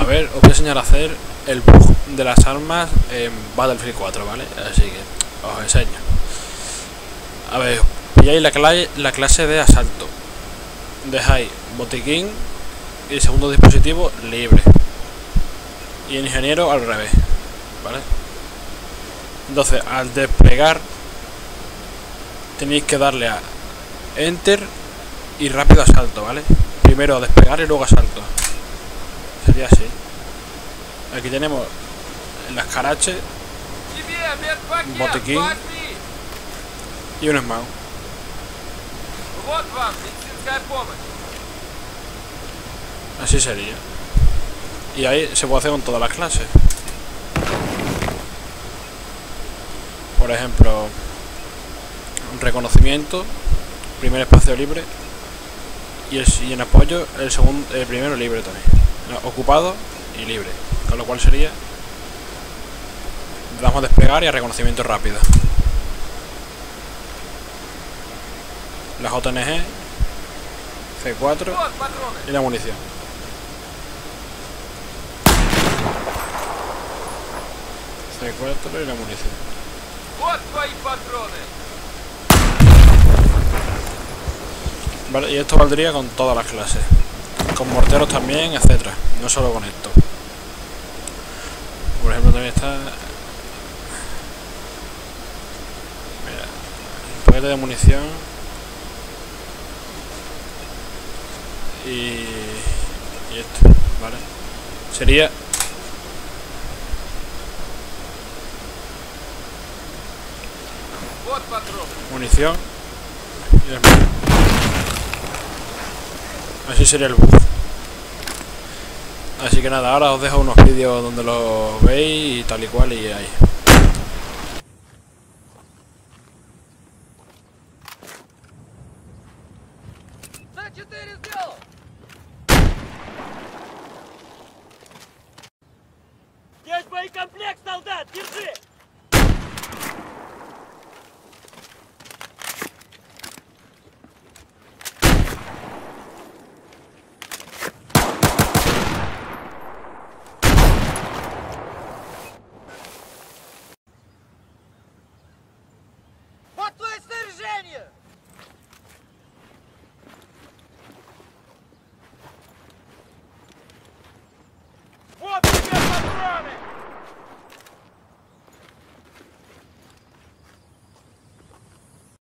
ver, os voy a enseñar a hacer el bug de las armas en Battlefield 4, ¿vale? Así que os enseño. A ver, pilláis la, la clase de asalto. Dejáis botiquín y segundo dispositivo libre. Y el ingeniero al revés, ¿vale? Entonces, al desplegar, tenéis que darle a Enter y rápido asalto, ¿vale? Primero despegar y luego asalto. Sería así. Aquí tenemos las caraches, un botiquín y un smoke. Así sería. Y ahí se puede hacer con todas las clases. Por ejemplo, un reconocimiento, primer espacio libre y, el, y en apoyo el segundo, el primero libre también. Ocupado y libre. Con lo cual sería damos a desplegar y a reconocimiento rápido. La JNG, C4 y la munición. C4 y la munición. Vale, y esto valdría con todas las clases. Con morteros también, etcétera. No solo con esto. Por ejemplo también está... Mira, un paquete de munición. Y... Y esto, ¿vale? Sería... Munición. Y Así sería el bus. Así que nada, ahora os dejo unos vídeos donde los veis y tal y cual y ahí. Есть боекомплект, солдат! Держи!